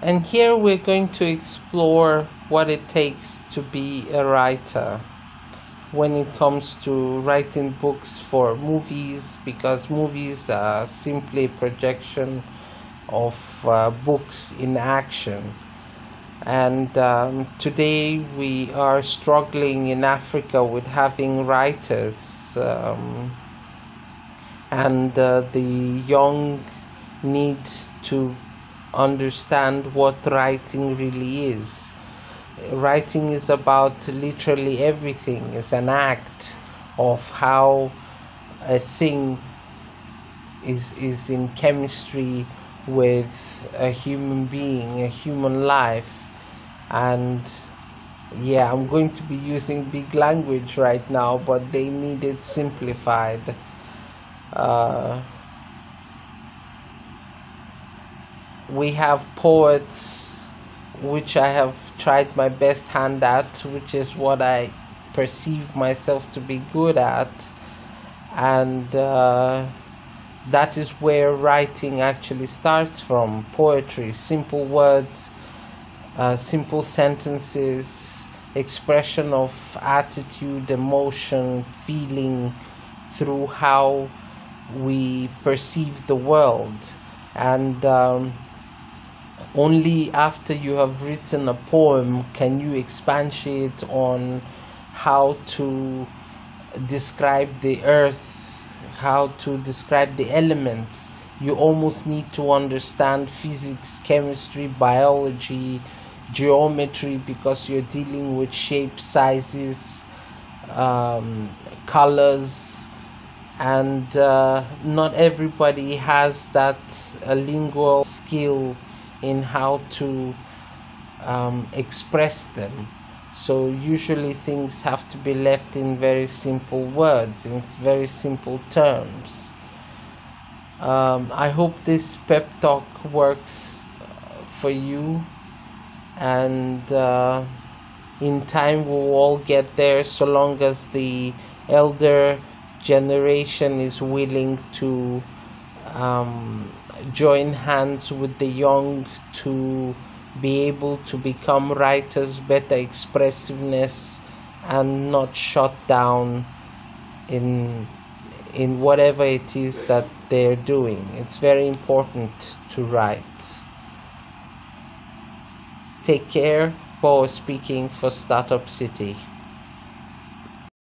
And here we're going to explore what it takes to be a writer when it comes to writing books for movies, because movies are simply a projection of uh, books in action. And um, today we are struggling in Africa with having writers, um, and uh, the young need to understand what writing really is. Writing is about literally everything, it's an act of how a thing is, is in chemistry with a human being, a human life. And yeah, I'm going to be using big language right now, but they need it simplified. Uh, we have poets which I have tried my best hand at, which is what I perceive myself to be good at, and uh, that is where writing actually starts from poetry, simple words, uh, simple sentences, expression of attitude, emotion, feeling through how we perceive the world. And um, only after you have written a poem can you expatiate on how to describe the earth, how to describe the elements. You almost need to understand physics, chemistry, biology, geometry because you're dealing with shapes, sizes, um, colors, and uh, not everybody has that uh, lingual skill in how to um, express them. So usually things have to be left in very simple words, in very simple terms. Um, I hope this pep talk works for you, and uh, in time we'll all get there so long as the elder generation is willing to um, join hands with the young to be able to become writers, better expressiveness, and not shut down in in whatever it is that they're doing. It's very important to write. Take care. Paul speaking for Startup City.